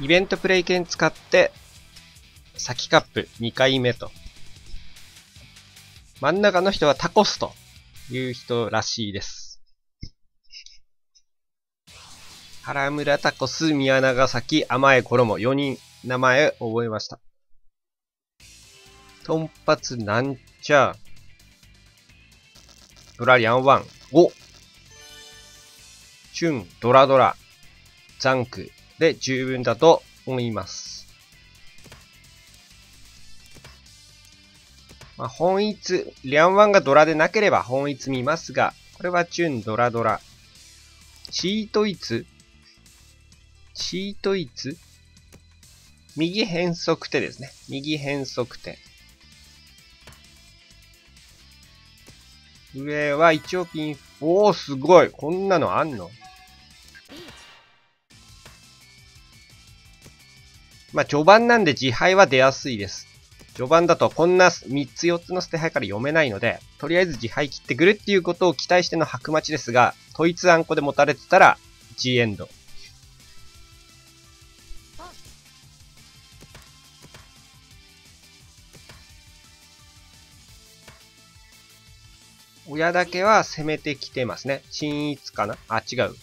イベントプレイ券使って、先カップ2回目と。真ん中の人はタコスという人らしいです。原村タコス、宮長崎、甘え衣、4人名前覚えました。トンパツなんちゃ、ドラリアンワン、5、チュン、ドラドラ、ザンクで十分だと思います。まあ、本一、リャンワンがドラでなければ本一見ますが、これはチュン、ドラドラ。チートイツチートイツ右変則手ですね。右変則手。上は一応ピン、おー、すごいこんなのあんの？まあ、序盤なんで自敗は出やすいです。序盤だとこんな3つ4つの捨て牌から読めないので、とりあえず自敗切ってくるっていうことを期待しての白待ちですが、統一あんこで持たれてたら G エンド。親だけは攻めてきてますね。鎮一かな？あ、違う。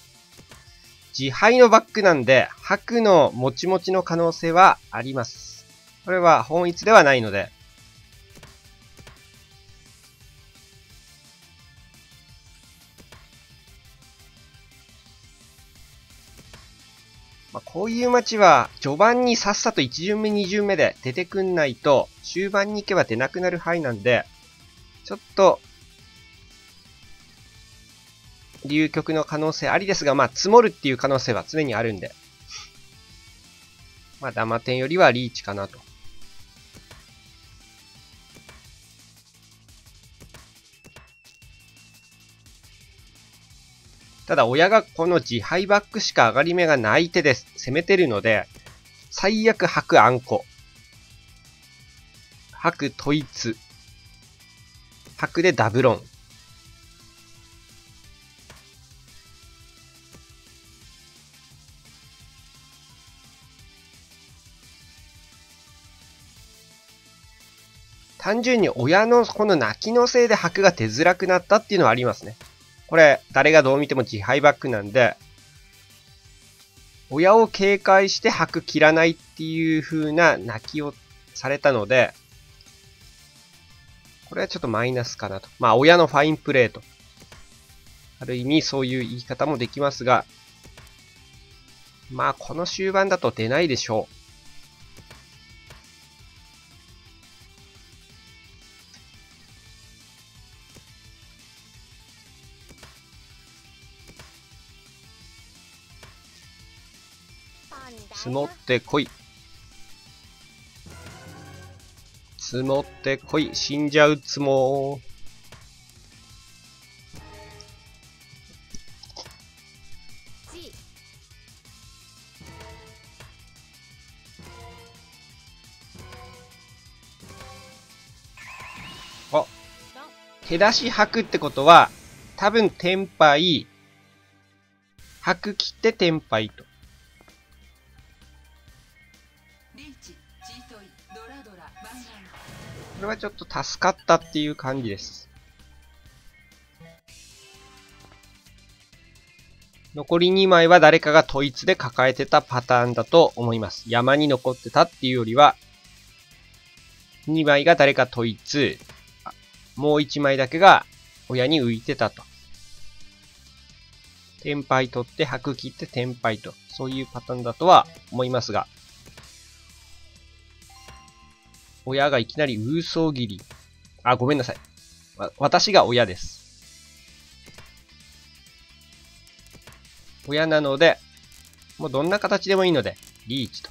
自敗のバックなんで、白のもちもちの可能性はあります。これは本一ではないので。まあ、こういう街は、序盤にさっさと1巡目2巡目で出てくんないと、終盤に行けば出なくなる範囲なんで、ちょっと流曲の可能性ありですが、まあ、積もるっていう可能性は常にあるんで。まあ、ダマ点よりはリーチかなと。ただ、親がこの自敗バックしか上がり目がない手で攻めてるので、最悪白あんこ。白統一。白でダブロン。単純に親のこの泣きのせいで箔が出づらくなったっていうのはありますね。これ、誰がどう見ても自敗バックなんで、親を警戒して箔切らないっていう風な泣きをされたので、これはちょっとマイナスかなと。まあ、親のファインプレーと。ある意味、そういう言い方もできますが、まあ、この終盤だと出ないでしょう。もってこい。積もってこい。死んじゃうつもあ、手出し吐くってことは、多分、テンパイ、吐く切ってテンパイと。ちょっと助かったっていう感じです。残り2枚は誰かが統一で抱えてたパターンだと思います。山に残ってたっていうよりは、2枚が誰か統一、もう1枚だけが親に浮いてたと。テンパイ取って白切ってテンパイと。そういうパターンだとは思いますが。親がいきなりウーソー切り。あ、ごめんなさい。わ、私が親です。親なので、もうどんな形でもいいので、リーチと。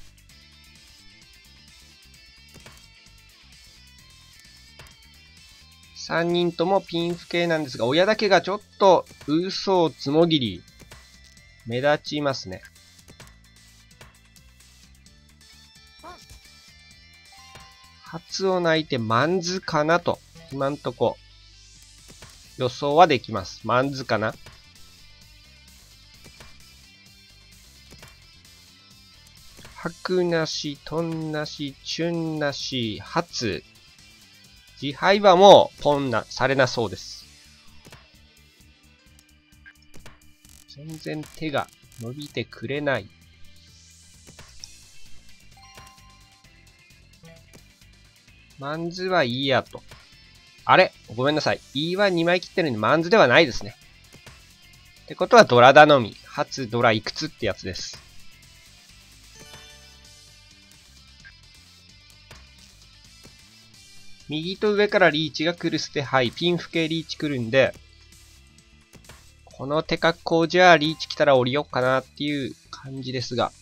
3人ともピンフ系なんですが、親だけがちょっと、ウーソーつもぎり、目立ちますね。初を泣いてマンズかなと、今んとこ、予想はできます。マンズかな白なし、トンなし、チュンなし、初。自敗はもう、ポンな、されなそうです。全然手が伸びてくれない。マンズはいいやと。あれごめんなさい。E は2枚切ってるんでマンズではないですね。ってことはドラ頼み。初ドラいくつってやつです。右と上からリーチが来る捨てはい。ピンフ系リーチ来るんで、この手格好じゃリーチ来たら降りよっかなっていう感じですが。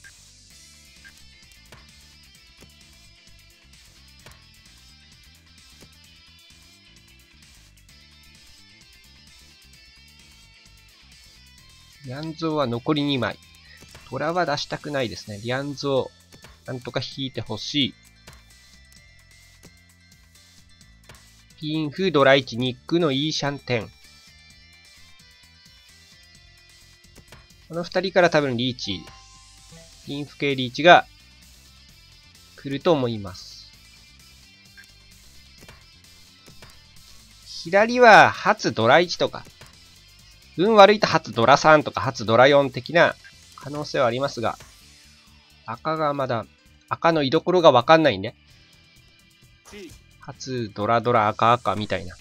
リャンゾーは残り2枚。トラは出したくないですね。リャンゾー、なんとか引いてほしい。ピンフ、ドライチ、ニックのイーシャンテン。この二人から多分リーチ、ピンフ系リーチが来ると思います。左は初ドラ1とか、運悪いと初ドラ3とか初ドラ4的な可能性はありますが、赤がまだ、赤の居所がわかんないんで、初ドラドラ赤赤みたいな。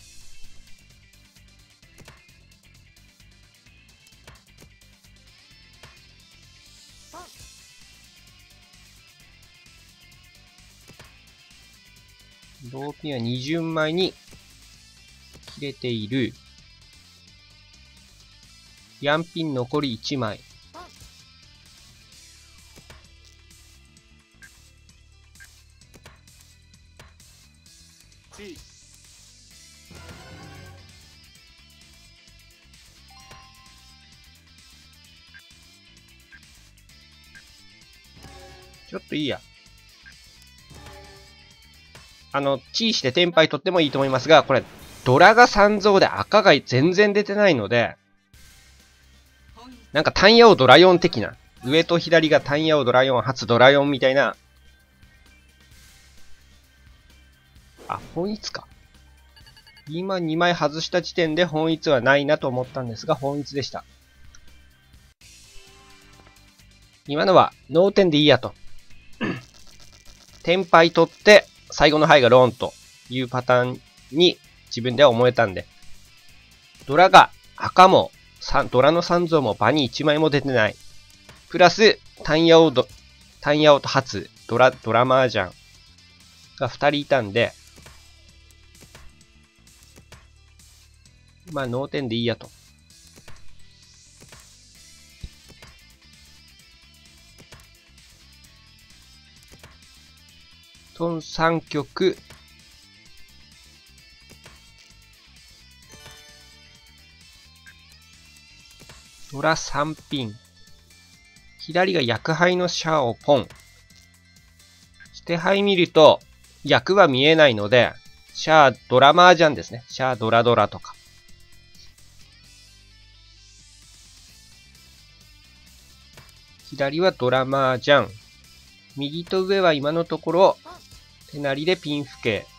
ローピンは二巡枚に切れている。ヤンピン残り1枚。ちょっといいや。あの、チーしてテンパイ取ってもいいと思いますが、これ、ドラが3増で赤が全然出てないので、なんかタンヤオドラヨン的な。上と左がタンヤオドラヨン、初ドラヨンみたいな。あ、本一か。今2枚外した時点で本一はないなと思ったんですが、本一でした。今のは脳天でいいやと。天敗取って、最後の牌がローンというパターンに自分では思えたんで。ドラが赤もドラの三蔵も場に1枚も出てない。プラス、タンヤオド、タンヤオと初、ドラ、ドラマージャンが2人いたんで、まあ、脳天でいいやと。トン3曲、ドラ3ピン。左が薬杯のシャアをポン。捨て牌見ると、役は見えないので、シャアドラマージャンですね。シャアドラドラとか。左はドラマージャン。右と上は今のところ、手なりでピン付け。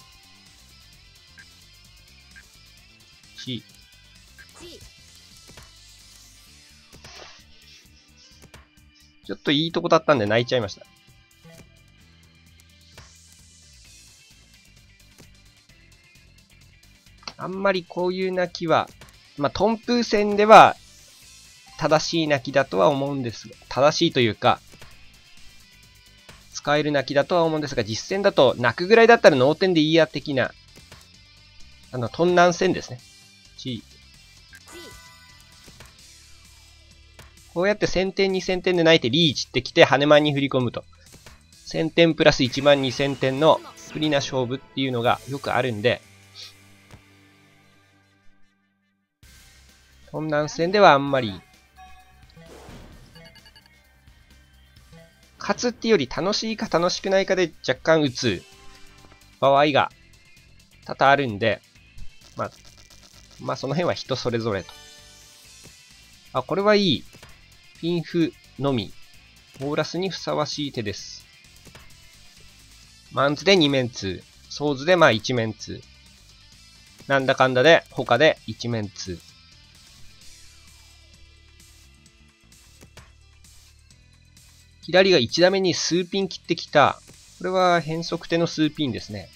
ちょっといいとこだったんで泣いちゃいました。あんまりこういう泣きは、まあ、トンプー戦では正しい泣きだとは思うんですが、正しいというか、使える泣きだとは思うんですが、実戦だと泣くぐらいだったら脳天でいいや的な、あの、トンナン戦ですね。こうやって1000点2000点で泣いてリーチってきて羽万に振り込むと。1000点プラス1万2000点の不利な勝負っていうのがよくあるんで、困難戦ではあんまり、勝つっていうより楽しいか楽しくないかで若干打つ場合が多々あるんで、まあ、まあその辺は人それぞれと。あ、これはいい。ピンフのみ、オーラスにふさわしい手です。マンズで2面2。ソーズでまあ1面2。なんだかんだで、他で1面2。左が1打目に数ピン切ってきた。これは変則手の数ピンですね。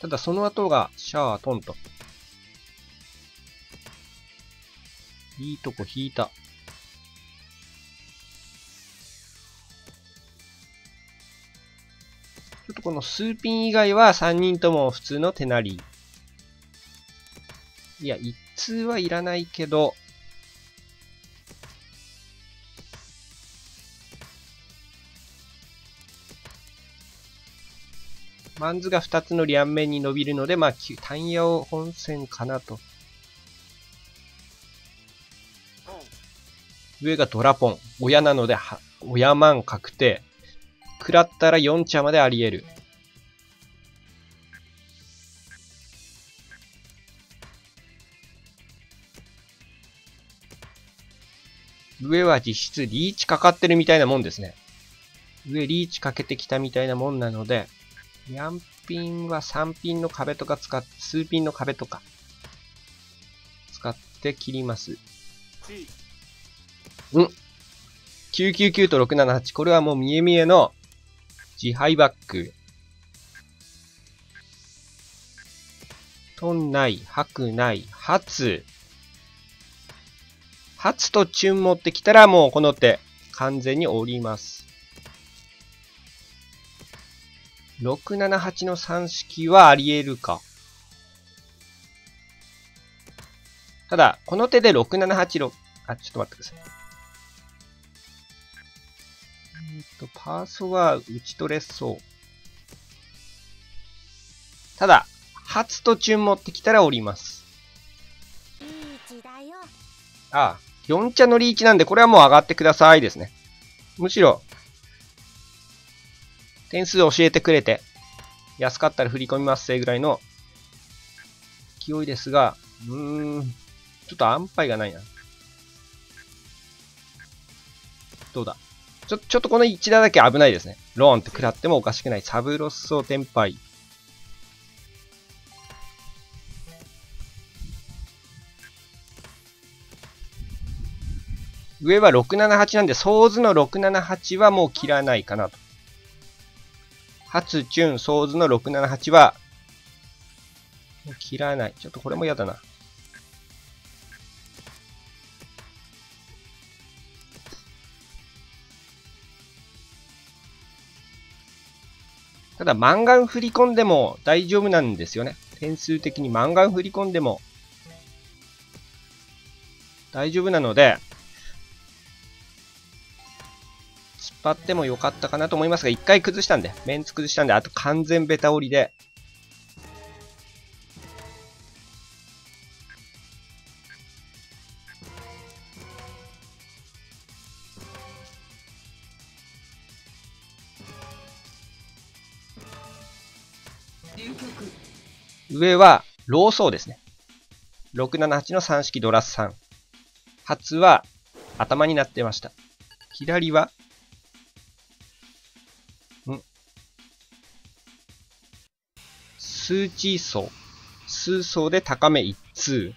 ただその後がシャートンと。いいとこ引いた。ちょっとこの数ピン以外は3人とも普通の手なり。いや、一通はいらないけど、マンズが2つの両面に伸びるので、まあ、単葉本線かなと。上がドラポン。親なので、親マン確定。食らったら4茶まであり得る。上は実質リーチかかってるみたいなもんですね。上リーチかけてきたみたいなもんなので、ニャンピンは3ピンの壁とか使って、数ピンの壁とか、使って切ります。うん。999と678。これはもう見え見えの自敗バック。トンない、白ない、初。初とチュン持ってきたらもうこの手、完全に折ります。678の3式はあり得るか。ただ、この手で678、あ、ちょっと待ってください。と、パーソは打ち取れそう。ただ、初とチュン持ってきたら降ります。ああ、4茶のリーチなんで、これはもう上がってくださいですね。むしろ、点数教えてくれて、安かったら振り込みますせぐらいの勢いですが、うーん、ちょっと安牌がないな。どうだ？ちょ、ちょっとこの1打だけ危ないですね。ローンって食らってもおかしくない。サブロッソテンパイ。上は678なんで、ソーズの678はもう切らないかなと。初チュン、ソーズの678は、切らない。ちょっとこれも嫌だな。ただ、マンガン振り込んでも大丈夫なんですよね。点数的にマンガン振り込んでも大丈夫なので、突っ張ってもよかったかなと思いますが、一回崩したんで、メンツ崩したんで、あと完全ベタ折りで、上は、ローソーですね。678の3式ドラス3。初は、頭になってました。左は、ん？数値層。数層で高め1通。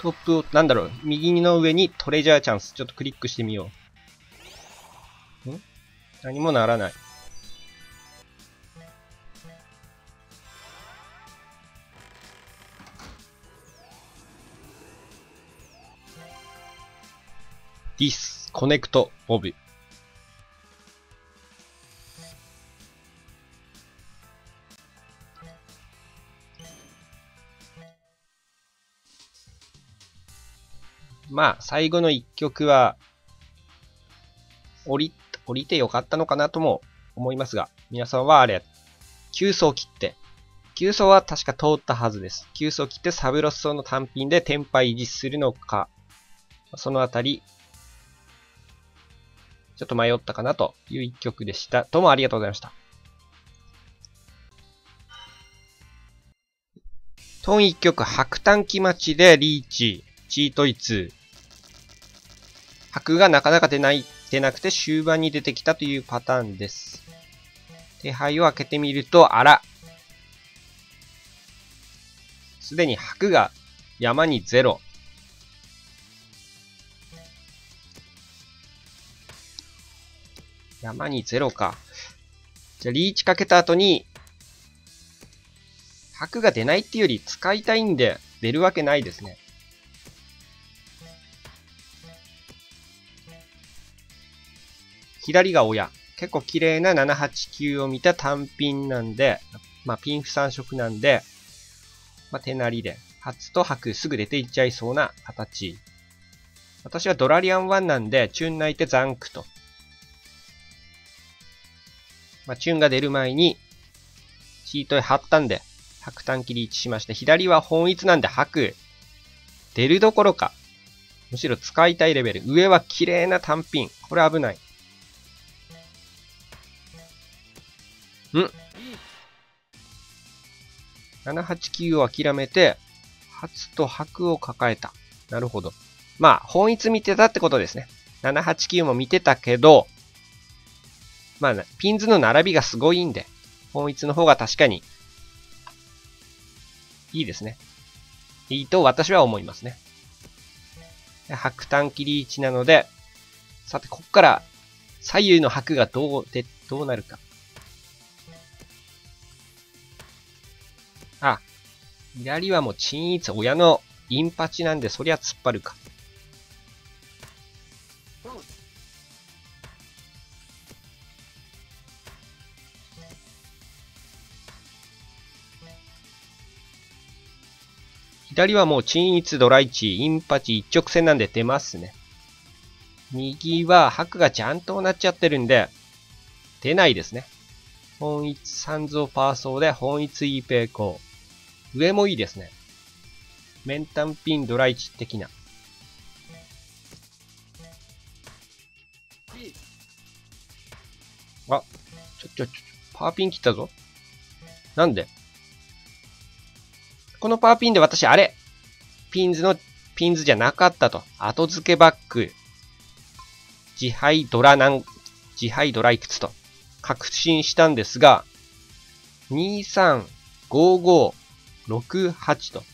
トップを、なんだろう、右の上にトレジャーチャンス。ちょっとクリックしてみよう。ん？何もならない。ディスコネクトボブ。まあ、最後の一曲は、降り、降りてよかったのかなとも思いますが、皆さんはあれ、急走切って、急走は確か通ったはずです。急走切ってサブロッソの単品でテンパ維持するのか、そのあたり、ちょっと迷ったかなという一曲でした。どうもありがとうございました。トン一曲白短期待ちでリーチ、チートイツ。白がなかなか出ない、出なくて終盤に出てきたというパターンです。手配を開けてみると、あら。すでに白が山にゼロ。山にゼロか。じゃ、リーチかけた後に、白が出ないっていうより使いたいんで出るわけないですね。左が親。結構綺麗な789を見た単品なんで、まあピンフ3色なんで、まあ手なりで、初と白すぐ出ていっちゃいそうな形。私はドラリアン1なんで、チュン泣いてザンクと。まあ、チューンが出る前に、シートへ貼ったんで、白単切り1しまして、左は本一なんで白。出るどころか。むしろ使いたいレベル。上は綺麗な単品。これ危ない。ん ?789 を諦めて、初と白を抱えた。なるほど。まあ、本一見てたってことですね。789も見てたけど、まあ、ピンズの並びがすごいんで、本一の方が確かに、いいですね。いいと私は思いますね。白単切り1なので、さて、ここから左右の白がどうで、どうなるか。あ、左はもう鎮一、親のインパチなんで、そりゃ突っ張るか。左はもう鎮一ドライチ、インパチ一直線なんで出ますね。右は白がちゃんとなっちゃってるんで、出ないですね。本一三蔵パーソーで本一イーペイコー。上もいいですね。メンタンピンドライチ的な。あ、ちょちょちょ、パーピン切ったぞ。なんで？このパワーピンで私、あれピンズの、ピンズじゃなかったと。後付けバック。自敗ドラナン、自敗ドライクツと確信したんですが、2355 6、8と。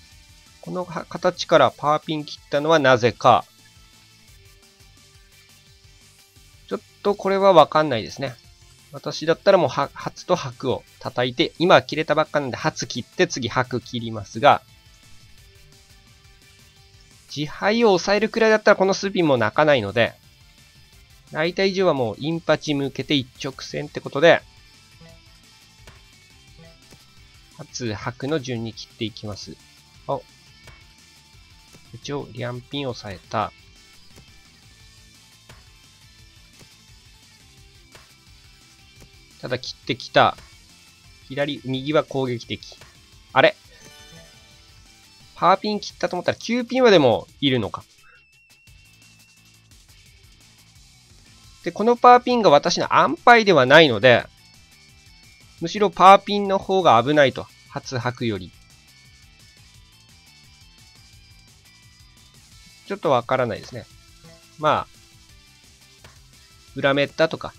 この形からパワーピン切ったのはなぜか。ちょっとこれはわかんないですね。私だったらもう、は初と白を叩いて、今切れたばっかなんで、初切って次白切りますが、自敗を抑えるくらいだったらこのスピンも泣かないので、大体以上はもうインパチ向けて一直線ってことで、初白の順に切っていきます。あ。一応、リャンピンを抑えた。ただ切ってきた。左、右は攻撃的。あれ？パーピン切ったと思ったら9ピンまでもいるのか。で、このパーピンが私の安牌ではないので、むしろパーピンの方が危ないと。初白より。ちょっとわからないですね。まあ、裏メッタとか。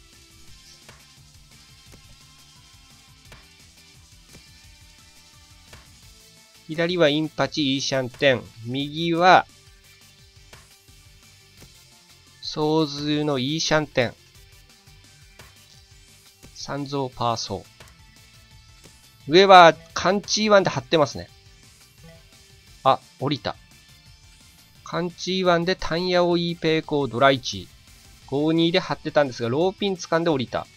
左はインパチ、イーシャンテン。右は、ソーズのイーシャンテン。三蔵パーソー。上はカンチーワンで貼ってますね。あ、降りた。カンチーワンでタンヤオイーペーコードライチー。52で貼ってたんですが、ローピン掴んで降りた。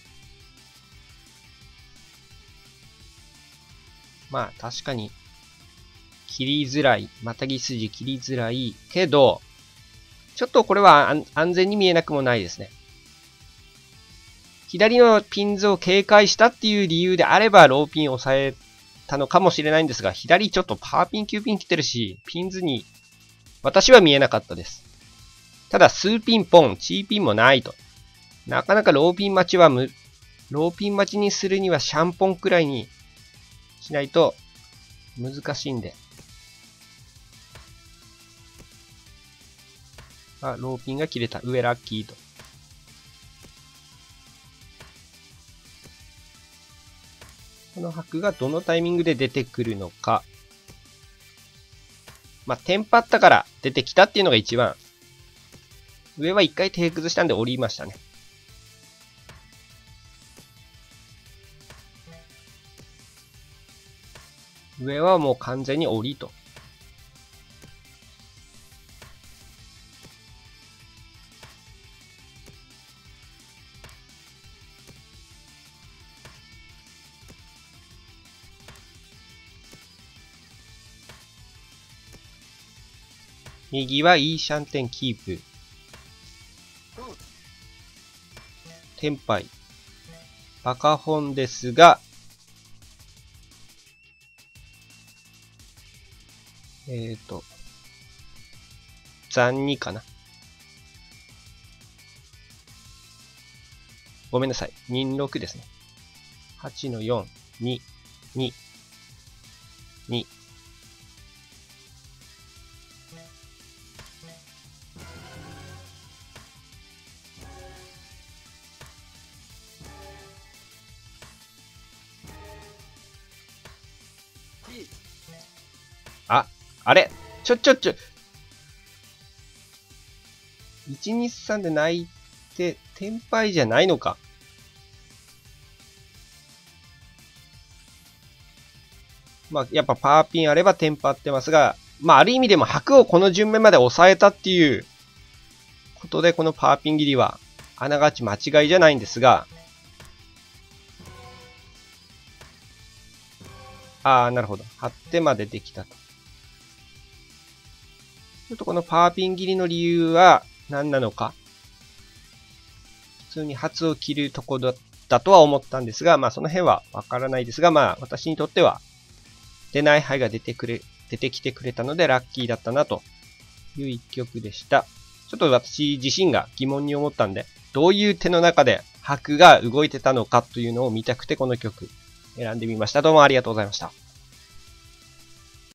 まあ、確かに、切りづらい。またぎ筋切りづらい。けど、ちょっとこれは安全に見えなくもないですね。左のピンズを警戒したっていう理由であれば、ローピンを抑えたのかもしれないんですが、左ちょっとパーピン、9ピン来てるし、ピンズに、私は見えなかったです。ただ、数ピンポン、チーピンもないと。なかなかローピン待ちはむ、ローピン待ちにするにはシャンポンくらいにしないと難しいんで。あ、ローピンが切れた。上ラッキーと。この白がどのタイミングで出てくるのか。まあ、テンパったから出てきたっていうのが一番。上は一回手崩したんで降りましたね。上はもう完全に降りと。右はイーシャンテンキープ。テンパイ。バカ本ですが、えっ、ー、と、残2かな。ごめんなさい。2、6ですね。8の4、2、2、2。あ、れ？ちょちょちょ。123で泣いて、天敗じゃないのか。まあ、やっぱパーピンあればテンパってますが、まあ、ある意味でも白をこの順目まで抑えたっていうことで、このパーピン切りは、あながち間違いじゃないんですが、ああ、なるほど。貼ってまでできたと。ちょっとこのパーピン切りの理由は何なのか？普通に発を切るところだとは思ったんですが、まあその辺はわからないですが、まあ私にとっては出ない牌が出てくれ、出てきてくれたのでラッキーだったなという一曲でした。ちょっと私自身が疑問に思ったんで、どういう手の中で白が動いてたのかというのを見たくてこの曲選んでみました。どうもありがとうございました。